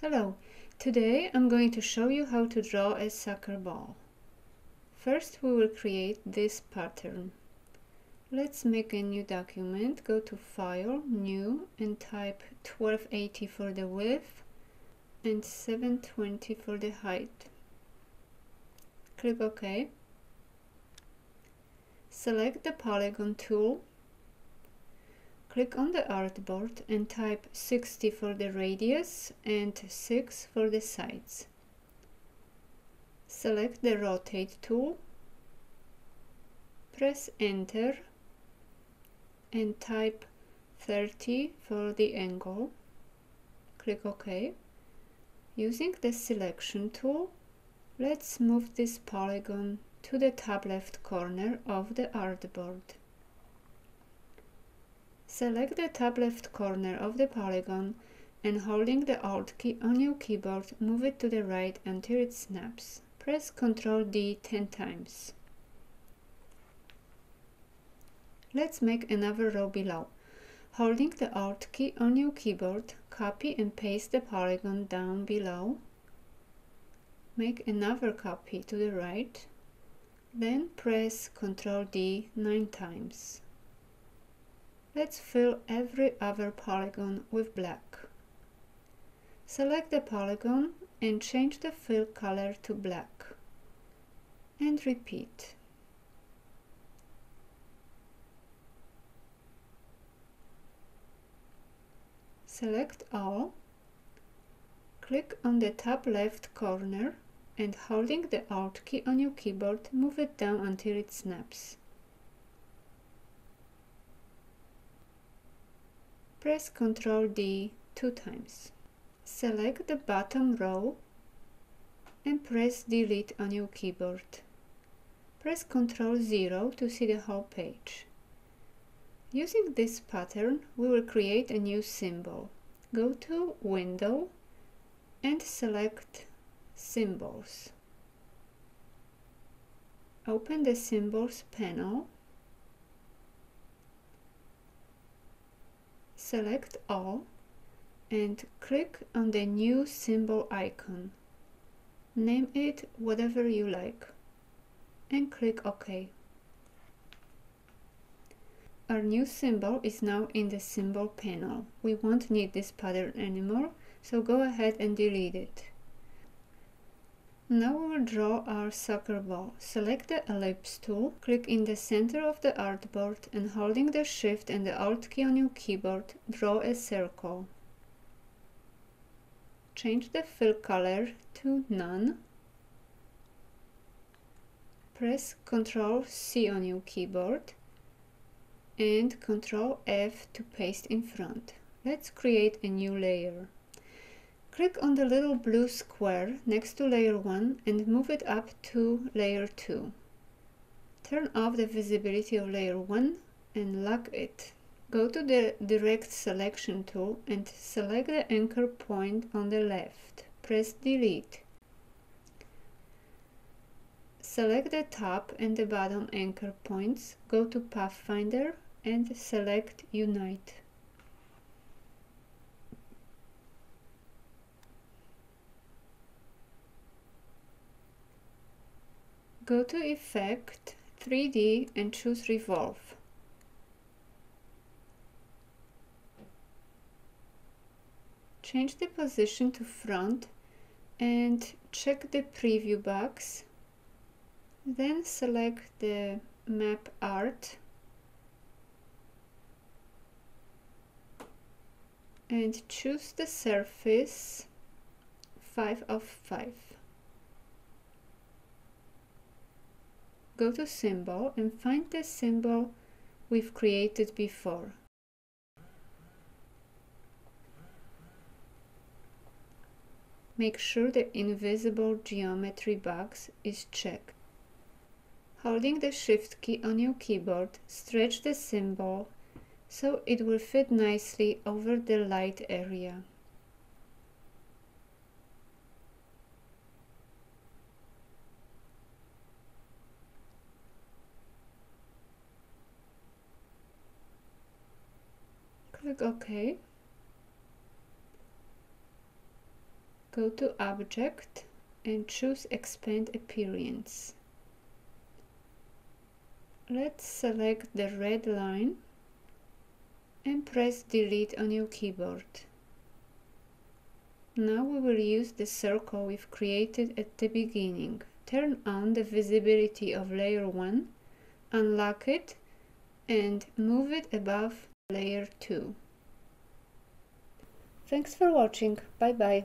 Hello, today I'm going to show you how to draw a soccer ball. First we will create this pattern. Let's make a new document, go to File, New and type 1280 for the width and 720 for the height. Click OK. Select the polygon tool Click on the artboard and type 60 for the radius and 6 for the sides. Select the rotate tool, press enter and type 30 for the angle. Click OK. Using the selection tool, let's move this polygon to the top left corner of the artboard. Select the top left corner of the polygon and holding the Alt key on your keyboard, move it to the right until it snaps. Press Ctrl D 10 times. Let's make another row below. Holding the Alt key on your keyboard, copy and paste the polygon down below. Make another copy to the right. Then press Ctrl D 9 times. Let's fill every other polygon with black. Select the polygon and change the fill color to black. And repeat. Select all, click on the top left corner and holding the Alt key on your keyboard, move it down until it snaps. Press Ctrl D two times. Select the bottom row and press delete on your keyboard. Press Ctrl 0 to see the whole page. Using this pattern, we will create a new symbol. Go to Window and select Symbols. Open the Symbols panel select all and click on the new symbol icon. Name it whatever you like and click OK. Our new symbol is now in the symbol panel. We won't need this pattern anymore, so go ahead and delete it. Now we will draw our soccer ball. Select the ellipse tool, click in the center of the artboard and holding the shift and the alt key on your keyboard, draw a circle. Change the fill color to none. Press Ctrl C on your keyboard and Ctrl F to paste in front. Let's create a new layer. Click on the little blue square next to layer 1 and move it up to layer 2. Turn off the visibility of layer 1 and lock it. Go to the direct selection tool and select the anchor point on the left. Press delete. Select the top and the bottom anchor points, go to Pathfinder and select Unite. Go to Effect, 3D and choose Revolve. Change the position to front and check the preview box. Then select the map art and choose the surface 5 of 5. Go to symbol and find the symbol we've created before. Make sure the invisible geometry box is checked. Holding the shift key on your keyboard, stretch the symbol so it will fit nicely over the light area. Click OK go to Object and choose Expand Appearance. Let's select the red line and press delete on your keyboard. Now we will use the circle we've created at the beginning. Turn on the visibility of layer 1, unlock it and move it above layer 2. Thanks for watching, bye bye.